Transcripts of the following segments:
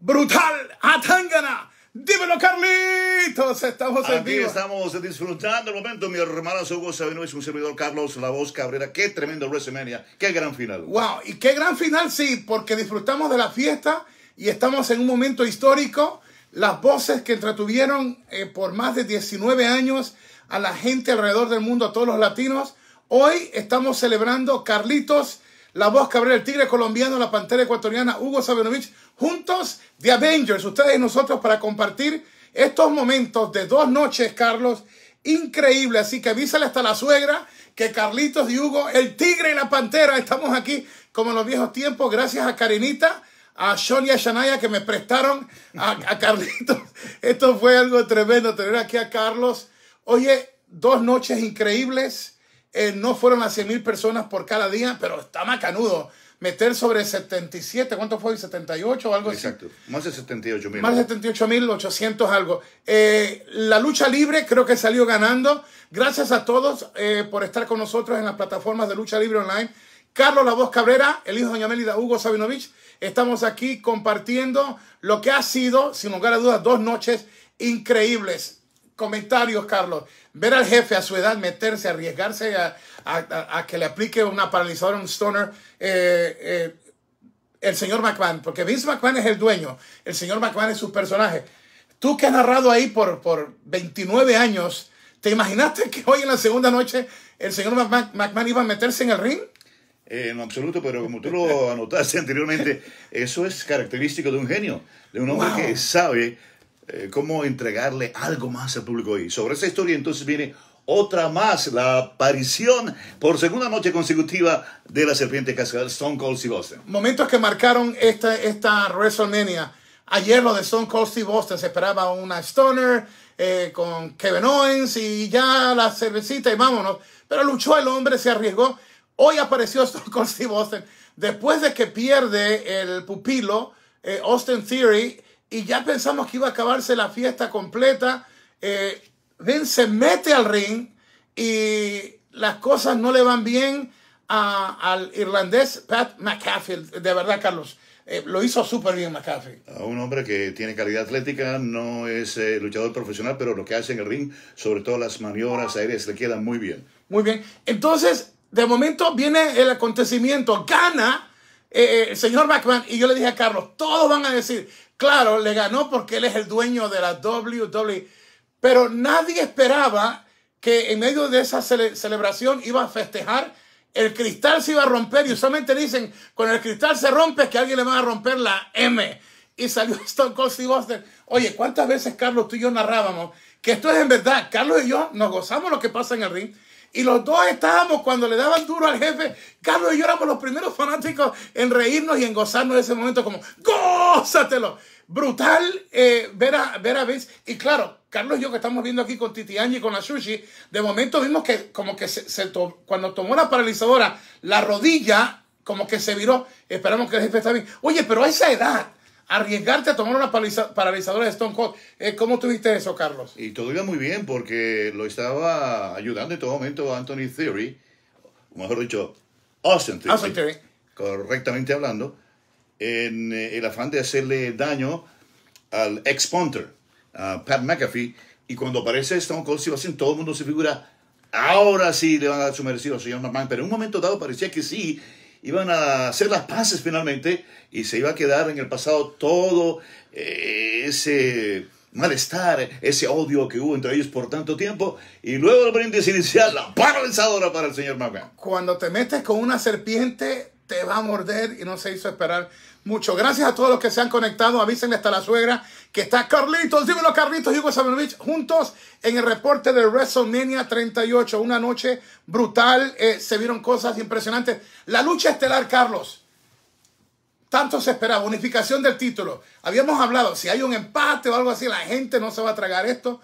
brutal, Atangana. Dímelo, Carlitos. Estamos en Aquí vivo. estamos disfrutando el momento, mi hermano Hugo Sabinovich, un servidor Carlos La Voz Cabrera. Qué tremendo WrestleMania, qué gran final. Wow, y qué gran final, sí, porque disfrutamos de la fiesta y estamos en un momento histórico. Las voces que entretuvieron eh, por más de 19 años a la gente alrededor del mundo, a todos los latinos. Hoy estamos celebrando Carlitos, la voz Cabrera, el tigre colombiano, la pantera ecuatoriana, Hugo Sabinovich, juntos de Avengers, ustedes y nosotros para compartir estos momentos de dos noches, Carlos, increíble. Así que avísale hasta la suegra que Carlitos y Hugo, el tigre y la pantera, estamos aquí como en los viejos tiempos, gracias a Karinita, a Sean y a Shania que me prestaron a, a Carlitos. Esto fue algo tremendo tener aquí a Carlos. Oye, dos noches increíbles. Eh, no fueron a 100 mil personas por cada día, pero está macanudo. Meter sobre 77, ¿cuánto fue? 78 o algo así. Exacto, más de 78 mil. Más de 78.800 algo. Eh, la lucha libre creo que salió ganando. Gracias a todos eh, por estar con nosotros en las plataformas de lucha libre online. Carlos La Voz Cabrera, el hijo de Doña Mélida, Hugo Sabinovich. Estamos aquí compartiendo lo que ha sido, sin lugar a dudas, dos noches increíbles. Comentarios, Carlos. Ver al jefe a su edad meterse, arriesgarse a, a- que le aplique una paralizadora, un stoner. eh, eh, el señor McMahon, porque Vince McMahon es el dueño, el señor McMahon es su personaje. Tú que has narrado ahí por, por 29 años, ¿te imaginaste que hoy en la segunda noche el señor McMahon, McMahon iba a meterse en el ring? Eh, en absoluto, pero como tú lo anotaste anteriormente, eso es característico de un genio, de un hombre Wow. que sabe eh, cómo entregarle algo más al público. Y sobre esa historia entonces viene otra más, la aparición por segunda noche consecutiva de la serpiente cascabel Stone Cold Steve Austin. Momentos que marcaron esta, esta WrestleMania. Ayer lo de Stone Cold Steve Austin, se esperaba una Stoner eh, con Kevin Owens y ya la cervecita y vámonos. Pero luchó el hombre, se arriesgó. Hoy apareció Stone Cold Steve Austin después de que pierde el pupilo eh, Austin Theory y ya pensamos que iba a acabarse la fiesta completa. Eh, Vince se mete al ring y las cosas no le van bien a- al irlandés Pat McAfee. De verdad, Carlos, eh, lo hizo súper bien McAfee. A un hombre que tiene calidad atlética, no es eh, luchador profesional, pero lo que hace en el ring, sobre todo las maniobras aéreas, le quedan muy bien. Muy bien. Entonces, de momento viene el acontecimiento. Gana eh, el señor McMahon. Y yo le dije a Carlos, todos van a decir, claro, le ganó porque él es el dueño de la WWE. Pero nadie esperaba que en medio de esa cele- celebración iba a festejar. El cristal se iba a romper y usualmente dicen, cuando el cristal se rompe, que a alguien le va a romper la M. Y salió Stone Cold Steve Austin. Oye, ¿cuántas veces, Carlos, tú y yo narrábamos que esto es en verdad? Carlos y yo nos gozamos lo que pasa en el ring. Y los dos estábamos cuando le daban duro al jefe. Carlos y yo éramos los primeros fanáticos en reírnos y en gozarnos de ese momento como ¡Gózatelo! Brutal eh, ver, a, ver a Vince. Y claro, Carlos y yo que estamos viendo aquí con Titi y con la Sushi, de momento vimos que como que se, se cuando tomó la paralizadora, la rodilla como que se viró. Esperamos que el jefe está bien. Oye, pero a esa edad, arriesgarte a tomar una paraliza- paralizadora de Stone Cold, eh, ¿cómo tuviste eso, Carlos? Y todo iba muy bien porque lo estaba ayudando en todo momento Anthony Theory, o mejor dicho, Austin Theory, Austin Theory. correctamente hablando, en eh, el afán de hacerle daño al ex-punter, a Pat McAfee, y cuando aparece Stone Cold Steve Austin, todo el mundo se figura, ahora sí le van a dar su merecido al señor McMahon, pero en un momento dado parecía que sí, iban a hacer las paces finalmente, y se iba a quedar en el pasado todo eh, ese malestar, ese odio que hubo entre ellos por tanto tiempo, y luego el brindis inicial, la paralizadora para el señor McMahon. cuando te metes con una serpiente, te va a morder y no se hizo esperar mucho. Gracias a todos los que se han conectado. Avísenle hasta la suegra que está Carlitos, dímelo Carlitos y Hugo Sabinovich juntos en el reporte de WrestleMania 38. Una noche brutal. eh, se vieron cosas impresionantes. La lucha estelar, Carlos. Tanto se esperaba, unificación del título. Habíamos hablado, si hay un empate o algo así, la gente no se va a tragar esto.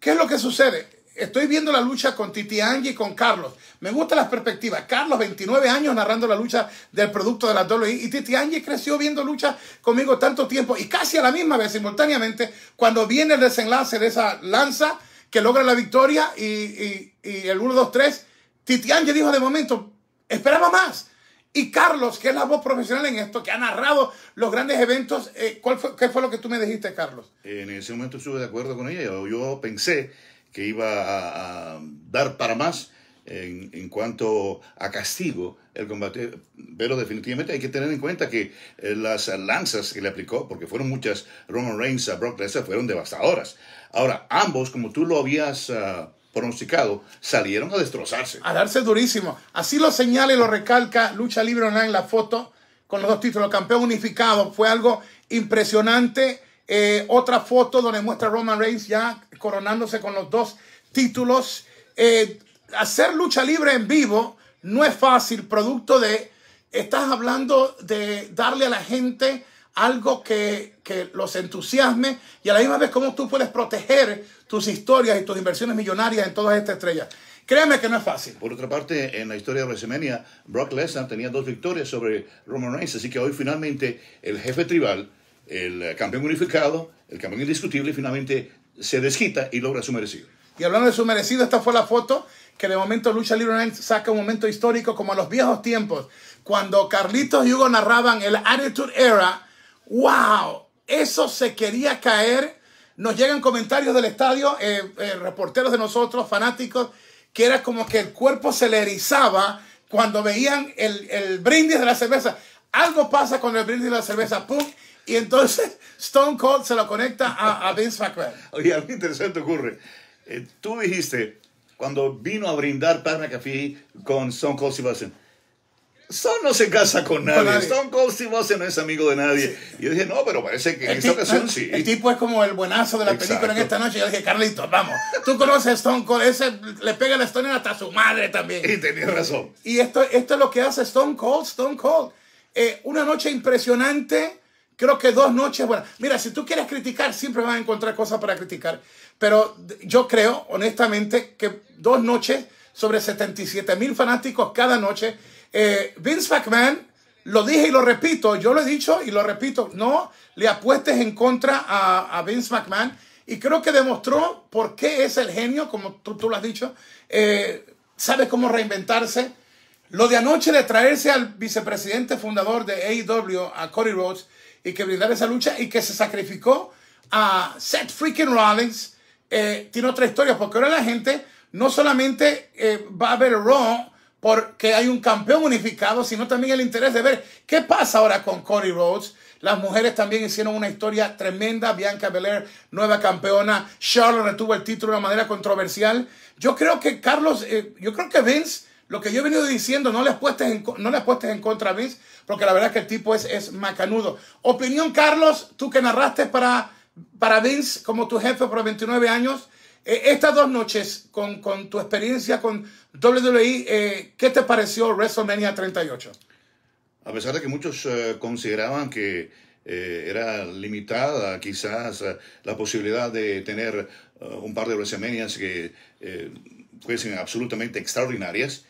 ¿Qué es lo que sucede? Estoy viendo la lucha con Titi Angie y con Carlos. Me gustan las perspectivas. Carlos, 29 años narrando la lucha del producto de la WWE. Y Titi Angie creció viendo lucha conmigo tanto tiempo. Y casi a la misma vez, simultáneamente, cuando viene el desenlace de esa lanza que logra la victoria y, el 1, 2, 3, Titi Angie dijo de momento, esperaba más. Y Carlos, que es la voz profesional en esto, que ha narrado los grandes eventos, eh, ¿cuál fue, ¿qué fue lo que tú me dijiste, Carlos? En ese momento estuve de acuerdo con ella. Yo pensé que iba a, dar para más en, en, cuanto a castigo el combate, pero definitivamente hay que tener en cuenta que eh, las lanzas que le aplicó, porque fueron muchas, Roman Reigns a Brock Lesnar, fueron devastadoras. Ahora, ambos, como tú lo habías... Uh, pronosticado, salieron a destrozarse. A darse durísimo. Así lo señala y lo recalca Lucha Libre Online, la foto con los dos títulos, campeón unificado. Fue algo impresionante. Eh, otra foto donde muestra Roman Reigns ya coronándose con los dos títulos. Eh, hacer lucha libre en vivo no es fácil, producto de, estás hablando de darle a la gente algo que, que, los entusiasme y a la misma vez cómo tú puedes proteger tus historias y tus inversiones millonarias en todas estas estrellas. Créeme que no es fácil. Por otra parte, en la historia de WrestleMania, Brock Lesnar tenía dos victorias sobre Roman Reigns, así que hoy finalmente el jefe tribal, el campeón unificado, el campeón indiscutible, finalmente se desquita y logra su merecido. Y hablando de su merecido, esta fue la foto que de momento Lucha Libre saca un momento histórico como en los viejos tiempos, cuando Carlitos y Hugo narraban el Attitude Era ¡Wow! Eso se quería caer. Nos llegan comentarios del estadio, eh, eh, reporteros de nosotros, fanáticos, que era como que el cuerpo se le erizaba cuando veían el, el brindis de la cerveza. Algo pasa con el brindis de la cerveza, ¡pum! Y entonces Stone Cold se lo conecta a, a Vince McMahon. Oye, algo interesante ocurre. Eh, tú dijiste, cuando vino a brindar Pat McAfee con Stone Cold Steve Austin, Stone no se casa con nadie. nadie. Stone Cold Steve Austin no es amigo de nadie. Sí. Y yo dije, no, pero parece que en el esta ocasión sí. El tipo es como el buenazo de la Exacto. película en esta noche. Y yo dije, Carlitos, vamos. Tú conoces a Stone Cold. Ese le pega la Stone hasta su madre también. Y tenía razón. Y esto, esto es lo que hace Stone Cold. Stone Cold. Eh, una noche impresionante. Creo que dos noches, bueno, mira, si tú quieres criticar, siempre vas a encontrar cosas para criticar, pero yo creo, honestamente, que dos noches sobre 77 mil fanáticos cada noche, eh, Vince McMahon, lo dije y lo repito, yo lo he dicho y lo repito, no le apuestes en contra a, a Vince McMahon. Y creo que demostró por qué es el genio, como tú, tú lo has dicho, eh, sabe cómo reinventarse. Lo de anoche de traerse al vicepresidente fundador de AEW, a Cody Rhodes, y que brindara esa lucha y que se sacrificó a Seth freaking Rollins, eh, tiene otra historia, porque ahora la gente no solamente eh, va a ver Raw porque hay un campeón unificado, sino también el interés de ver qué pasa ahora con Cody Rhodes. Las mujeres también hicieron una historia tremenda. Bianca Belair, nueva campeona. Charlotte retuvo el título de una manera controversial. Yo creo que Carlos, eh, yo creo que Vince, lo que yo he venido diciendo, no le apuestes en, no le apuestes en contra a Vince, porque la verdad es que el tipo es, es macanudo. Opinión, Carlos, tú que narraste para, para Vince como tu jefe por 29 años. Eh, estas dos noches, con, con, tu experiencia con WWE, eh, ¿qué te pareció WrestleMania 38? A pesar de que muchos eh, consideraban que eh, era limitada quizás la posibilidad de tener un par de WrestleManias que fuesen absolutamente extraordinarias,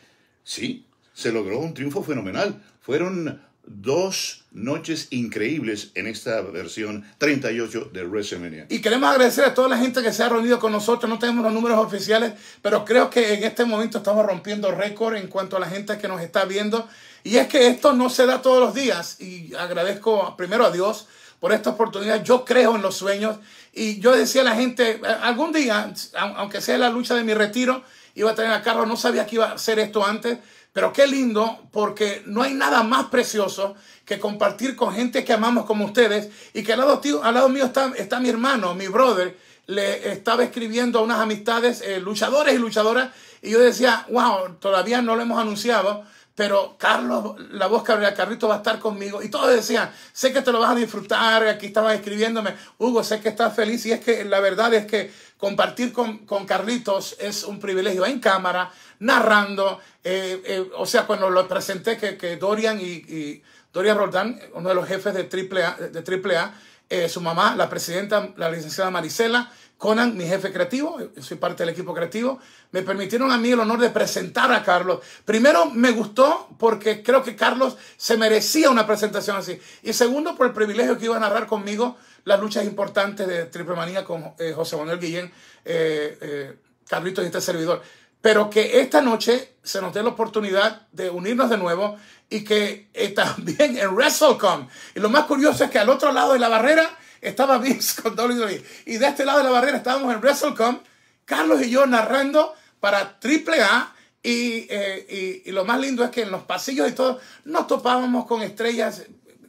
sí, se logró un triunfo fenomenal. Fueron dos noches increíbles en esta versión 38 de WrestleMania. Y queremos agradecer a toda la gente que se ha reunido con nosotros. No tenemos los números oficiales, pero creo que en este momento estamos rompiendo récord en cuanto a la gente que nos está viendo. Y es que esto no se da todos los días. Y agradezco primero a Dios por esta oportunidad. Yo creo en los sueños. Y yo decía a la gente, algún día, aunque sea la lucha de mi retiro, iba a tener a Carlos. No sabía que iba a hacer esto antes. Pero qué lindo, porque no hay nada más precioso que compartir con gente que amamos como ustedes y que al lado, tío, al lado mío está, está mi hermano, mi brother, le estaba escribiendo a unas amistades, eh, luchadores y luchadoras, y yo decía, wow, todavía no lo hemos anunciado, pero Carlos, la voz Cabrera Carrito va a estar conmigo. Y todos decían, sé que te lo vas a disfrutar, aquí estaban escribiéndome, Hugo, sé que estás feliz, y es que la verdad es que compartir con, con Carlitos es un privilegio en cámara, narrando, eh, eh, o sea, cuando lo presenté que, que Dorian y, y, Dorian Roldán, uno de los jefes de AAA, de AAA eh, su mamá, la presidenta, la licenciada Marisela, Conan, mi jefe creativo, soy parte del equipo creativo, me permitieron a mí el honor de presentar a Carlos. Primero, me gustó porque creo que Carlos se merecía una presentación así. Y segundo, por el privilegio que iba a narrar conmigo las luchas importantes de Triple Manía con eh, José Manuel Guillén, eh, Carlitos y este servidor. pero que esta noche se nos dé la oportunidad de unirnos de nuevo y que eh, también en WrestleCon. Y lo más curioso es que al otro lado de la barrera estaba Vince con WWE y de este lado de la barrera estábamos en WrestleCon, Carlos y yo narrando para AAA y, eh, y, y lo más lindo es que en los pasillos y todo nos topábamos con estrellas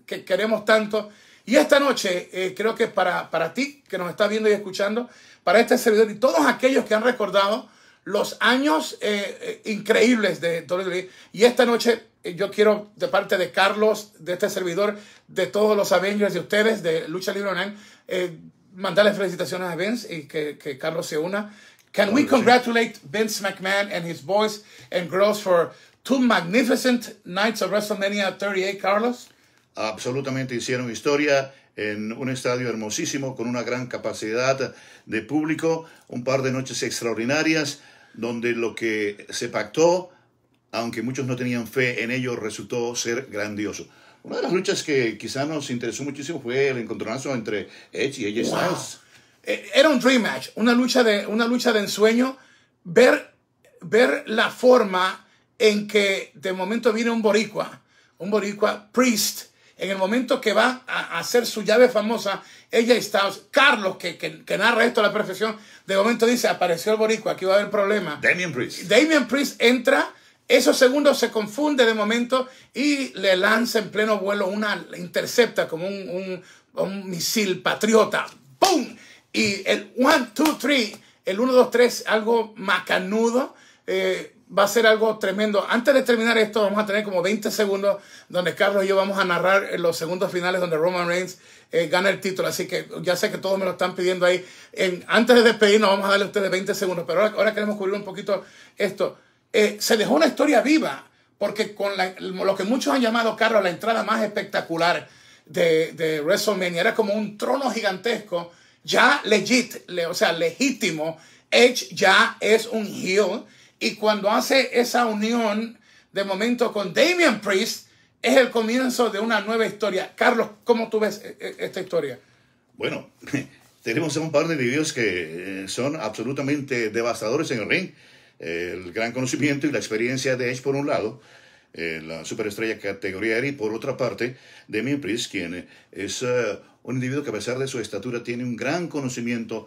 que queremos tanto. Y esta noche, eh, creo que para, para ti que nos está viendo y escuchando, para este servidor y todos aquellos que han recordado los años eh, eh, increíbles de WWE. Y esta noche yo quiero, de parte de Carlos, de este servidor, de todos los Avengers, de ustedes, de Lucha Libre Online, mandarles felicitaciones a Vince y que, que Carlos se una. Can we congratulate Vince McMahon and his boys and girls for two magnificent nights of WrestleMania 38, Carlos? Absolutamente hicieron historia en un estadio hermosísimo con una gran capacidad de público, un par de noches extraordinarias donde lo que se pactó, aunque muchos no tenían fe en ello, resultó ser grandioso. Una de las luchas que quizá nos interesó muchísimo fue el encontronazo entre Edge y AJ Styles. Eh, era un dream match, una lucha de, una lucha de ensueño. Ver, ver la forma en que de momento viene un boricua, un boricua priest, en el momento que va a hacer su llave famosa, ella está, Carlos, que, que, narra esto a la perfección, de momento dice, apareció el boricua, aquí va a haber problema. Damian Priest. Damian Priest entra, esos segundos se confunde de momento y le lanza en pleno vuelo una, intercepta como un, un, misil patriota. ¡Pum! Y el 1, 2, 3, el 1, 2, 3, algo macanudo. Eh, va a ser algo tremendo. Antes de terminar esto, vamos a tener como 20 segundos donde Carlos y yo vamos a narrar los segundos finales donde Roman Reigns eh, gana el título. Así que ya sé que todos me lo están pidiendo ahí. Antes de despedirnos, vamos a darle a ustedes 20 segundos. Pero ahora, queremos cubrir un poquito esto. Eh, se dejó una historia viva, porque con lo que muchos han llamado, Carlos, la entrada más espectacular de, de WrestleMania era como un trono gigantesco, ya legit, o sea, legítimo. Edge ya es un heel y cuando hace esa unión de momento con Damian Priest, es el comienzo de una nueva historia. Carlos, ¿cómo tú ves eh, eh, esta historia? Bueno, tenemos un par de videos que eh, son absolutamente devastadores en el ring. El gran conocimiento y la experiencia de Edge por un lado, la superestrella categoría Eri por otra parte, Damian Priest, quien es un individuo que a pesar de su estatura tiene un gran conocimiento,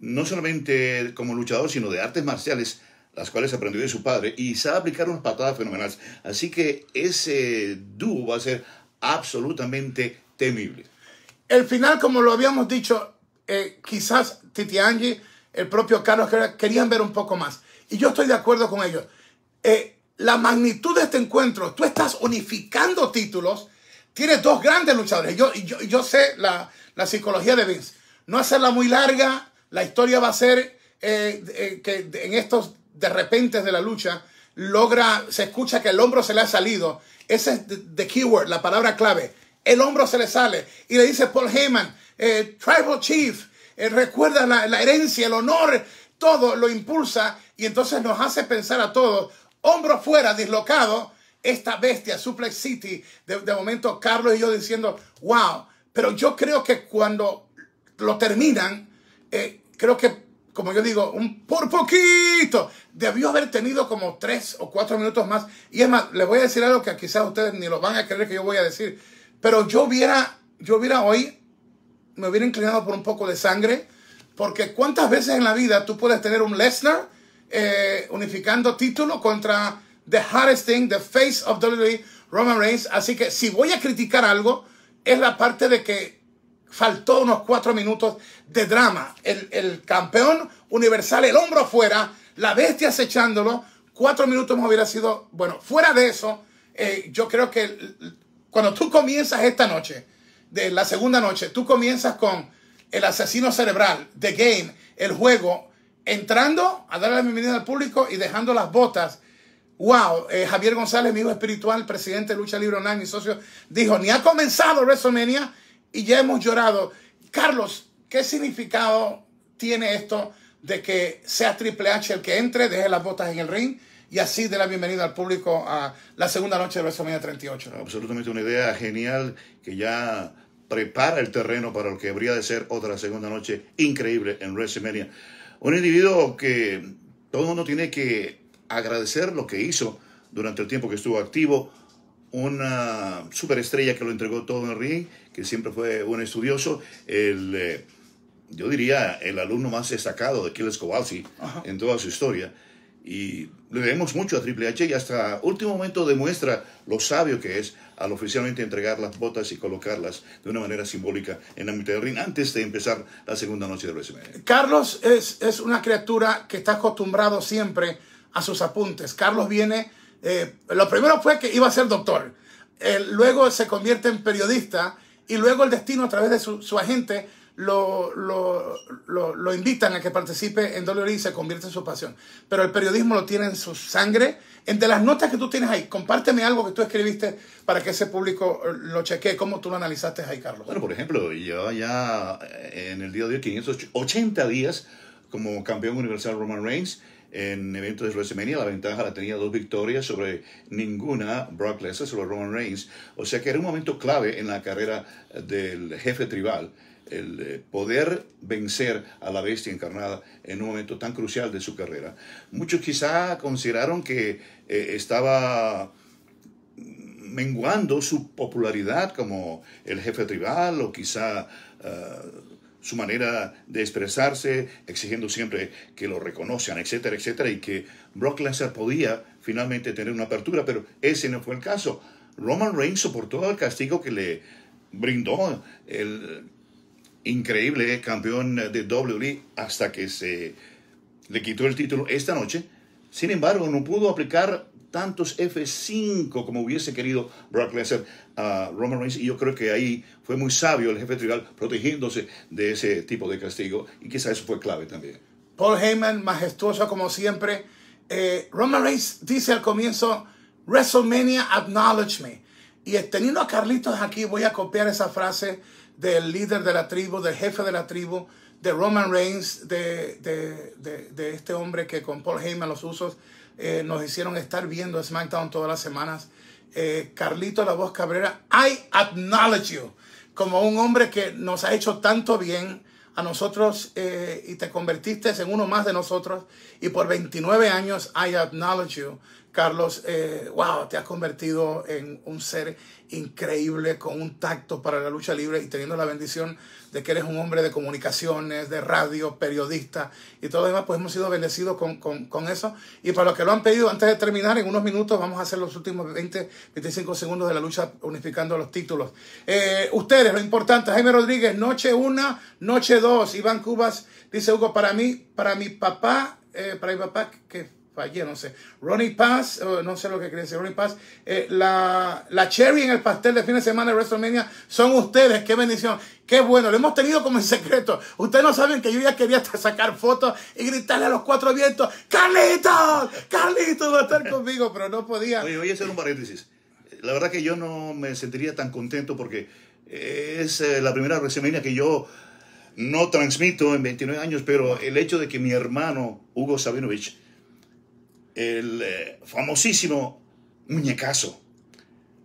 no solamente como luchador, sino de artes marciales las cuales aprendió de su padre, y sabe aplicar unas patadas fenomenales. Así que ese dúo va a ser absolutamente temible. El final, como lo habíamos dicho, eh, quizás Titi Angie, el propio Carlos querían ver un poco más. Y yo estoy de acuerdo con ellos. Eh, la magnitud de este encuentro, tú estás unificando títulos, tienes dos grandes luchadores. Yo, yo, yo sé la, la psicología de Vince. No hacerla muy larga, la historia va a ser eh, que en estos de repente de la lucha, logra, se escucha que el hombro se le ha salido. Ese es the, keyword, la palabra clave. El hombro se le sale. Y le dice Paul Heyman, eh, Tribal Chief, eh, recuerda la, herencia, el honor, todo lo impulsa y entonces nos hace pensar a todos, hombro fuera, dislocado, esta bestia, Suplex City, de, momento Carlos y yo diciendo, wow, pero yo creo que cuando lo terminan, eh, creo que como yo digo, un por poquito. Debió haber tenido como tres o cuatro minutos más. Y es más, les voy a decir algo que quizás ustedes ni lo van a creer que yo voy a decir. Pero yo hubiera, yo hubiera hoy, me hubiera inclinado por un poco de sangre. Porque cuántas veces en la vida tú puedes tener un Lesnar eh, unificando título contra The Hardest Thing, The Face of WWE, Roman Reigns. Así que si voy a criticar algo, es la parte de que faltó unos cuatro minutos de drama. El, campeón universal, el hombro afuera, la bestia acechándolo, cuatro minutos más hubiera sido, bueno, fuera de eso, eh, yo creo que cuando tú comienzas esta noche, de la segunda noche, tú comienzas con el asesino cerebral, The Game, el juego, entrando a darle la bienvenida al público y dejando las botas. Wow, eh, Javier González, mi hijo espiritual, presidente de Lucha Libre Online, mi socio, dijo, ni ha comenzado WrestleMania y ya hemos llorado. Carlos, ¿qué significado tiene esto de que sea Triple H el que entre, deje las botas en el ring y así dé la bienvenida al público a la segunda noche de WrestleMania 38? Absolutamente una idea genial que ya prepara el terreno para lo que habría de ser otra segunda noche increíble en WrestleMania. Un individuo que todo mundo tiene que agradecer lo que hizo durante el tiempo que estuvo activo, una superestrella que lo entregó todo en ring, que siempre fue un estudioso, el, eh, yo diría el alumno más destacado de Killers Kowalski en toda su historia. Y le debemos mucho a Triple H y hasta último momento demuestra lo sabio que es al oficialmente entregar las botas y colocarlas de una manera simbólica en la mitad del ring antes de empezar la segunda noche de WrestleMania. Carlos es, es una criatura que está acostumbrado siempre a sus apuntes. Carlos viene, eh, lo primero fue que iba a ser doctor, luego se convierte en periodista y luego el destino a través de su, su agente lo, lo, lo, invitan a que participe en WWE y se convierte en su pasión. Pero el periodismo lo tiene en su sangre. Entre las notas que tú tienes ahí, compárteme algo que tú escribiste para que ese público lo chequee. ¿Cómo tú lo analizaste ahí, Carlos? Bueno, por ejemplo, yo ya eh, en el día de hoy, 580 días como campeón universal Roman Reigns, en eventos de WrestleMania la ventaja la tenía dos victorias sobre ninguna Brock Lesnar, sobre Roman Reigns. O sea que era un momento clave en la carrera del jefe tribal el eh, poder vencer a la bestia encarnada en un momento tan crucial de su carrera. Muchos quizá consideraron que eh, estaba menguando su popularidad como el jefe tribal o quizá eh, su manera de expresarse, exigiendo siempre que lo reconozcan, etcétera, etcétera, y que Brock Lesnar podía finalmente tener una apertura, pero ese no fue el caso. Roman Reigns soportó el castigo que le brindó el increíble campeón de WWE hasta que se le quitó el título esta noche. Sin embargo, no pudo aplicar tantos F5 como hubiese querido Brock Lesnar a Roman Reigns y yo creo que ahí fue muy sabio el jefe tribal protegiéndose de ese tipo de castigo y quizá eso fue clave también. Paul Heyman, majestuoso como siempre. Eh, Roman Reigns dice al comienzo, WrestleMania acknowledge me. Y teniendo a Carlitos aquí, voy a copiar esa frase del líder de la tribu, del jefe de la tribu, de Roman Reigns, de, de, este hombre que con Paul Heyman los usos eh, nos hicieron estar viendo SmackDown todas las semanas. Eh, Carlito La Voz Cabrera, I acknowledge you como un hombre que nos ha hecho tanto bien a nosotros eh, y te convertiste en uno más de nosotros y por 29 años I acknowledge you Carlos, eh, wow, te has convertido en un ser increíble con un tacto para la lucha libre y teniendo la bendición de que eres un hombre de comunicaciones, de radio, periodista y todo lo demás, pues hemos sido bendecidos con, eso. Y para los que lo han pedido, antes de terminar, en unos minutos vamos a hacer los últimos 20, 25 segundos de la lucha unificando los títulos. Eh, ustedes, lo importante, Jaime Rodríguez, noche 1, noche 2, Iván Cubas, dice Hugo, para mí, para mi papá, eh, para mi papá, que fallé, no sé. Ronnie Paz, no sé lo que quiere decir, Ronnie Paz. Eh, la, la cherry en el pastel de fin de semana de WrestleMania son ustedes. Qué bendición. Qué bueno. Lo hemos tenido como en secreto. Ustedes no saben que yo ya quería sacar fotos y gritarle a los cuatro vientos: ¡Carlitos! ¡Carlitos va a estar conmigo! Pero no podía. Oye, voy a hacer un paréntesis. La verdad que yo no me sentiría tan contento porque es eh, la primera WrestleMania que yo no transmito en 29 años, pero el hecho de que mi hermano Hugo Sabinovich el eh, famosísimo muñecazo,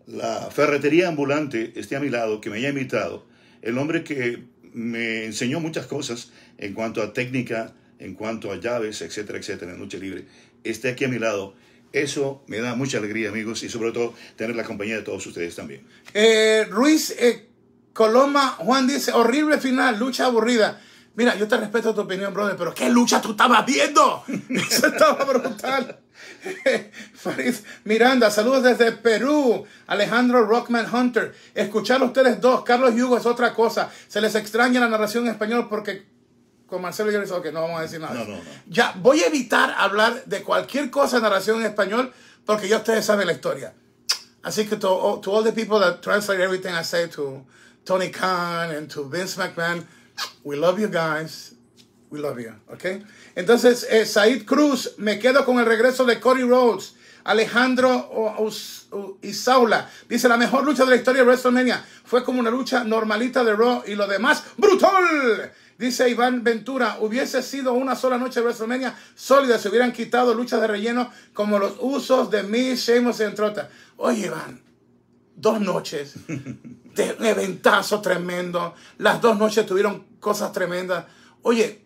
la ferretería ambulante esté a mi lado, que me haya invitado, el hombre que me enseñó muchas cosas en cuanto a técnica, en cuanto a llaves, etcétera, etcétera, en noche libre, esté aquí a mi lado. Eso me da mucha alegría, amigos, y sobre todo tener la compañía de todos ustedes también. Eh, Ruiz eh, Coloma, Juan dice, horrible final, lucha aburrida. Mira, yo te respeto tu opinión, brother, pero ¿qué lucha tú estabas viendo? Eso estaba brutal. Farid Miranda, saludos desde Perú. Alejandro Rockman Hunter. Escuchar a ustedes dos, Carlos Hugo, es otra cosa. Se les extraña la narración en español porque con Marcelo yo les que no vamos a decir nada. No, no, no. Ya, voy a evitar hablar de cualquier cosa en narración en español porque ya ustedes saben la historia. Así que to, to all the people that translate everything I say to Tony Khan and to Vince McMahon, We love you guys. We love you. ¿Ok? Entonces, eh, Said Cruz, me quedo con el regreso de Cody Rhodes. Alejandro Isaula dice: La mejor lucha de la historia de WrestleMania fue como una lucha normalita de Raw y lo demás, ¡brutal! Dice Iván Ventura: Hubiese sido una sola noche de WrestleMania sólida si hubieran quitado luchas de relleno como los usos de Miz, Sheamus y Entrota. Oye, Iván, dos noches de un eventazo tremendo. Las dos noches tuvieron cosas tremendas. Oye,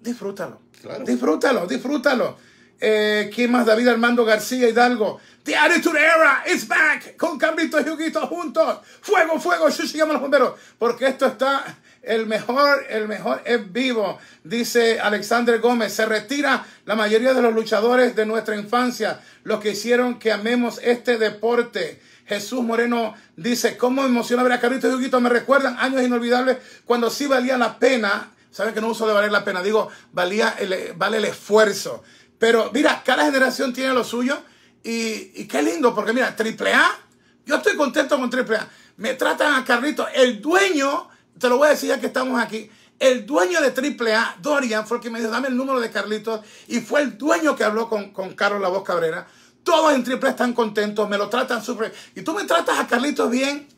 disfrútalo. Disfrútalo, disfrútalo. Eh, ¿Quién más? David Armando García Hidalgo. The Attitude Era is back. Con Carlito y Huguito juntos. Fuego, fuego. Sí, llaman los bomberos. Porque esto está el mejor, el mejor es vivo, dice Alexander Gómez. Se retira la mayoría de los luchadores de nuestra infancia, los que hicieron que amemos este deporte. Jesús Moreno dice, ¿cómo emociona ver a Carlitos y Huguito? Me recuerdan años inolvidables cuando sí valía la pena. Saben que no uso de valer la pena, digo, valía el, vale el esfuerzo. Pero mira, cada generación tiene lo suyo y, qué lindo, porque mira, AAA, yo estoy contento con AAA. Me tratan a Carlitos, el dueño te lo voy a decir ya que estamos aquí. El dueño de AAA, Dorian, fue el que me dijo, dame el número de Carlitos. Y fue el dueño que habló con, con Carlos La Voz Cabrera. Todos en AAA están contentos, me lo tratan súper. Y tú me tratas a Carlitos bien,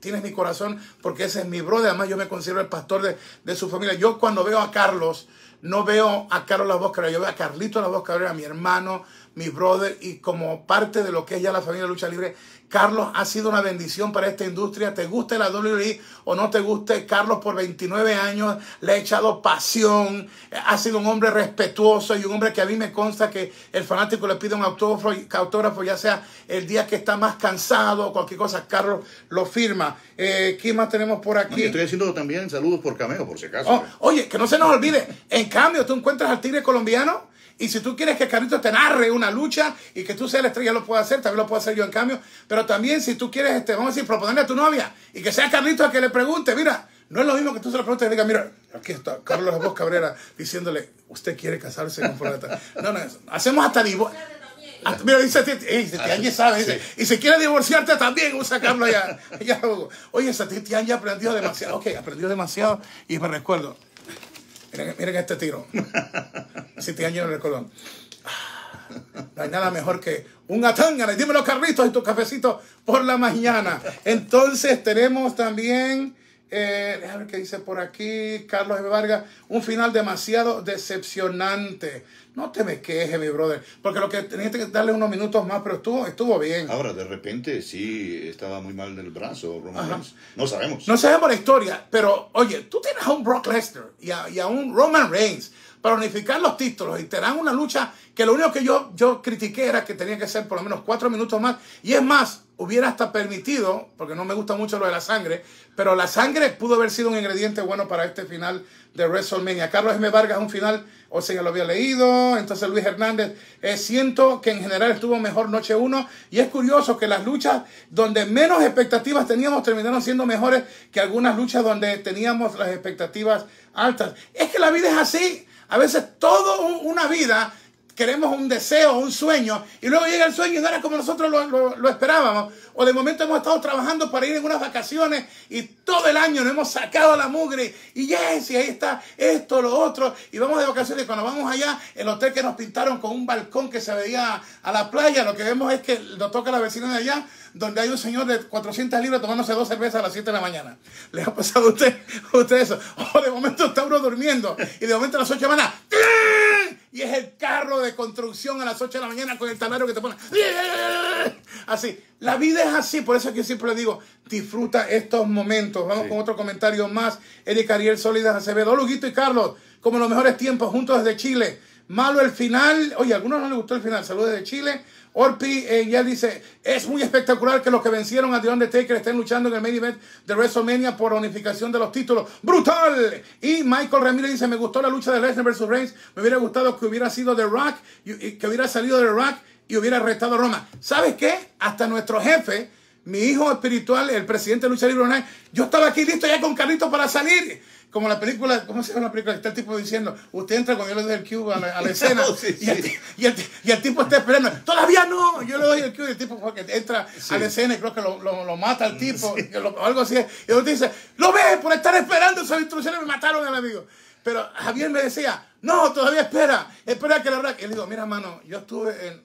tienes mi corazón, porque ese es mi brother. Además, yo me considero el pastor de, de su familia. Yo cuando veo a Carlos, no veo a Carlos La Voz Cabrera, yo veo a Carlitos La Voz Cabrera, mi hermano, mi brother, y como parte de lo que es ya la familia Lucha Libre, Carlos ha sido una bendición para esta industria. Te guste la WWE o no te guste, Carlos por 29 años le ha echado pasión. Ha sido un hombre respetuoso y un hombre que a mí me consta que el fanático le pide un autógrafo, autógrafo ya sea el día que está más cansado o cualquier cosa, Carlos lo firma. Eh, ¿Quién más tenemos por aquí? estoy haciendo también saludos por cameo, por si acaso. Oh, oye, que no se nos olvide. En cambio, tú encuentras al tigre colombiano y si tú quieres que Carlitos te narre una lucha y que tú seas la estrella, lo puedo hacer, también lo puedo hacer yo en cambio. Pero también si tú quieres, este, vamos a decir, proponerle a tu novia y que sea Carlitos el que le pregunte, mira, no es lo mismo que tú se lo preguntes y diga, mira, aquí está Carlos Voz Cabrera diciéndole, usted quiere casarse con Fulana. No, no, hacemos hasta divorcio. Mira, dice, Titi sabe. Y si quiere divorciarte también, usa Carlos ya. ya Oye, esa Titian ya aprendió demasiado. Ok, aprendió demasiado y me recuerdo. Miren, miren este tiro. Siete años en el colón. No hay nada mejor que un atángana. Dímelo, Carlitos, y tu cafecito por la mañana. Entonces tenemos también eh, déjame ver qué dice por aquí Carlos M. Vargas. Un final demasiado decepcionante. No te me quejes, mi brother. Porque lo que tenías que darle unos minutos más, pero estuvo, estuvo bien. Ahora, de repente, sí estaba muy mal del brazo, Roman No sabemos. No sabemos la historia, pero oye, tú tienes a un Brock Lesnar y y a un Roman Reigns para unificar los títulos y te dan una lucha que lo único que yo, yo critiqué era que tenía que ser por lo menos cuatro minutos más. Y es más, hubiera hasta permitido, porque no me gusta mucho lo de la sangre, pero la sangre pudo haber sido un ingrediente bueno para este final de WrestleMania. Carlos M. Vargas, un final, o sea, ya lo había leído. Entonces Luis Hernández, siento que en general estuvo mejor noche uno. Y es curioso que las luchas donde menos expectativas teníamos terminaron siendo mejores que algunas luchas donde teníamos las expectativas altas. Es que la vida es así. A veces toda una vida queremos un deseo, un sueño, y luego llega el sueño y no era como nosotros lo, esperábamos. O de momento hemos estado trabajando para ir en unas vacaciones y todo el año nos hemos sacado la mugre y yes, y ahí está esto, lo otro, y vamos de vacaciones. Cuando vamos allá, el hotel que nos pintaron con un balcón que se veía a la playa, lo que vemos es que nos toca la vecina de allá, donde hay un señor de 400 libras tomándose dos cervezas a las 7 de la mañana. ¿Le ha pasado a usted, a eso? O de momento está uno durmiendo y de momento a las 8 de la mañana y es el carro de construcción a las 8 de la mañana con el talario que te pone. Así. La vida es así, por eso es que siempre le digo, disfruta estos momentos. Vamos con otro comentario más. Eric Ariel Sólidas Acevedo, Luguito y Carlos, como los mejores tiempos juntos desde Chile. Malo el final. Oye, a algunos no les gustó el final. Saludos desde Chile. Orpi eh, ya dice, es muy espectacular que los que vencieron a The Undertaker estén luchando en el main event de WrestleMania por unificación de los títulos. ¡Brutal! Y Michael Ramírez dice, me gustó la lucha de Lesnar vs. Reigns. Me hubiera gustado que hubiera sido The Rock, que hubiera salido The Rock y hubiera arrestado a Roma. ¿Sabes qué? Hasta nuestro jefe, mi hijo espiritual, el presidente de Lucha Libre Online, yo estaba aquí listo ya con Carlitos para salir como la película, ¿cómo se llama la película? Está el tipo diciendo, usted entra cuando yo le doy el cube a la, escena y, el, tipo está esperando, todavía no, yo le doy el cube y el tipo porque entra a la escena y creo que lo, lo, mata al tipo, o algo así, y dice, lo ve, por estar esperando esas instrucciones me mataron al amigo. Pero Javier me decía, no, todavía espera, espera que la verdad. Y le digo, mira, mano, yo estuve en,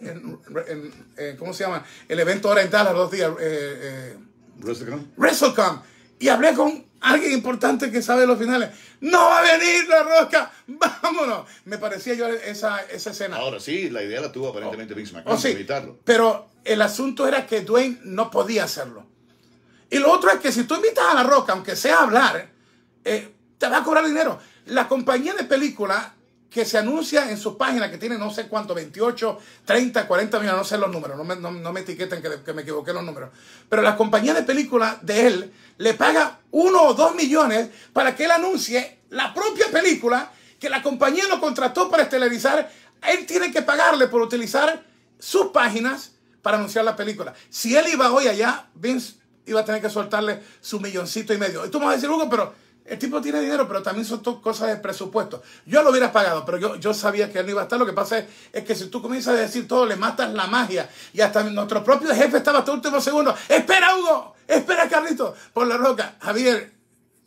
en, ¿cómo se llama? El evento oriental a dos días. Eh, eh, WrestleCon. Y hablé con alguien importante que sabe los finales. No va a venir la rosca, vámonos. Me parecía yo esa, esa escena. Ahora sí, la idea la tuvo aparentemente Vince McMahon oh, evitarlo. Pero el asunto era que Dwayne no podía hacerlo. Y lo otro es que si tú invitas a la roca, aunque sea a hablar, eh, te va a cobrar dinero. La compañía de película que se anuncia en su página, que tiene no sé cuánto, 28, 30, 40 millones, no sé los números, no me, no, no me etiqueten que, que, me equivoqué los números. Pero la compañía de película de él le paga uno o dos millones para que él anuncie la propia película que la compañía lo contrató para estelarizar. Él tiene que pagarle por utilizar sus páginas para anunciar la película. Si él iba hoy allá, Vince iba a tener que soltarle su milloncito y medio. Y tú me vas a decir, Hugo, pero el tipo tiene dinero, pero también son cosas de presupuesto. Yo lo hubiera pagado, pero yo, yo sabía que él no iba a estar. Lo que pasa es, que si tú comienzas a decir todo, le matas la magia. Y hasta nuestro propio jefe estaba hasta el último segundo. Espera, Hugo. Espera, Carlito. Por la roca. Javier,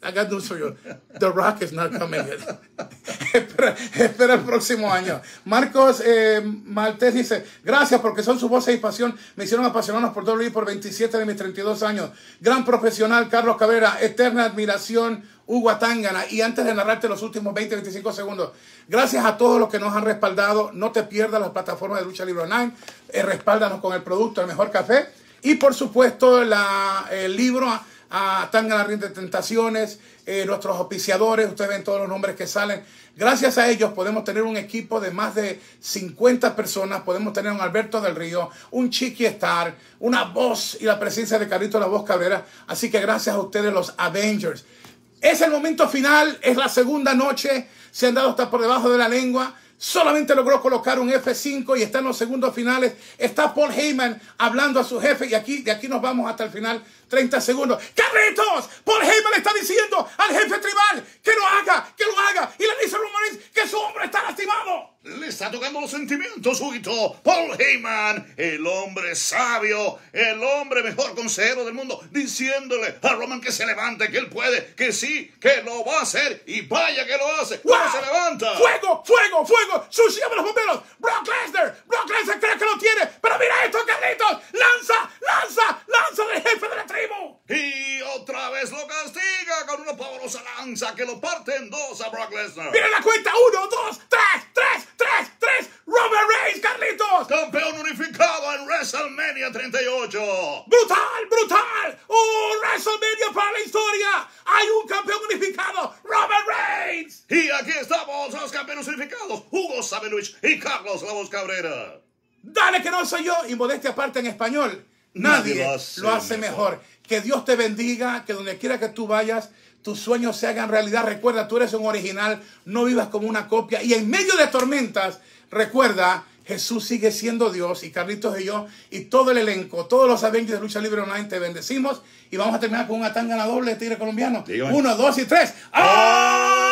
I got news for. The Rock is not coming yet. espera, el próximo año. Marcos eh, Maltés dice, gracias porque son su voz y pasión. Me hicieron apasionarnos por WWE por 27 de mis 32 años. Gran profesional, Carlos Cabrera. Eterna admiración, Hugo Atangana. Y antes de narrarte los últimos 20, 25 segundos, gracias a todos los que nos han respaldado. No te pierdas las plataformas de Lucha Libre Online. Eh, respáldanos con el producto, el mejor café. Y por supuesto, el libro a Tangana Ring de Tentaciones, eh, nuestros auspiciadores, ustedes ven todos los nombres que salen. Gracias a ellos podemos tener un equipo de más de 50 personas, podemos tener un Alberto del Río, un Chiqui Star, una voz y la presencia de Carlito La Voz Cabrera. Así que gracias a ustedes los Avengers. Es el momento final, es la segunda noche, se han dado hasta por debajo de la lengua. Solamente logró colocar un F5 y está en los segundos finales. Está Paul Heyman hablando a su jefe y aquí, de aquí nos vamos hasta el final 30 segundos. ¡Carlitos! Paul Heyman está diciendo al jefe tribal que lo haga, que lo haga. Y le dice a Roman que su hombre está lastimado. Le está tocando los sentimientos, Huguito. Paul Heyman, el hombre sabio, el hombre mejor consejero del mundo, diciéndole a Roman que se levante, que él puede, que sí, que lo va a hacer. Y vaya que lo hace. ¿Cómo se levanta? ¡Fuego, fuego, fuego! ¡Sushi a los bomberos! ¡Brock Lesnar! ¡Brock Lesnar cree que lo tiene! ¡Pero mira esto, Carlitos! ¡Lanza, lanza, lanza del jefe de la tribu! Y otra vez lo castiga con una poderosa lanza que lo parte en dos a Brock Lesnar. ¡Mira la cuenta! ¡Uno, dos, tres, tres, tres, tres! ¡Robert Reigns, Carlitos! Campeón unificado en WrestleMania 38. ¡Brutal, brutal! ¡Un WrestleMania para la historia! ¡Hay un campeón unificado! ¡Robert Reigns! Y aquí estamos los campeones unificados, Hugo Sabeluich y Carlos La Voz Cabrera. Dale que no soy yo, y modestia aparte en español. Nadie, Nadie lo hace, lo hace mejor. mejor. Que Dios te bendiga, que donde quiera que tú vayas, tus sueños se hagan realidad. Recuerda, tú eres un original, no vivas como una copia. Y en medio de tormentas, recuerda, Jesús sigue siendo Dios y Carlitos y yo y todo el elenco, todos los Avengers de Lucha Libre Online te bendecimos y vamos a terminar con una tangana doble de tigre colombiano. Dígame. Uno, dos y tres. ¡Ah!